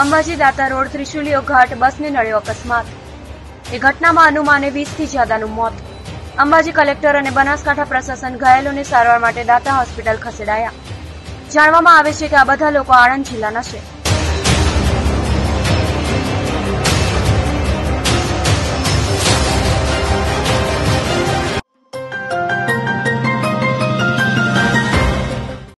અંબાજી દાતા road ત્રિશુલીઓ ઘાટ બસને નડ્યો અકસ્માત. એ ઘટનામાં અનુમાને વીસથી જ્યાદાનું મોત. અંબાજી કલેક્ટર અને બનાસકાંઠા પ્રશાસન ઘાયલોને સારવાર માટે દાતા હોસ્પિટલ ખસેડાયા. જાણવામાં આવે છે કે આ બધા લોકો આણંદ જિલ્લાના છે.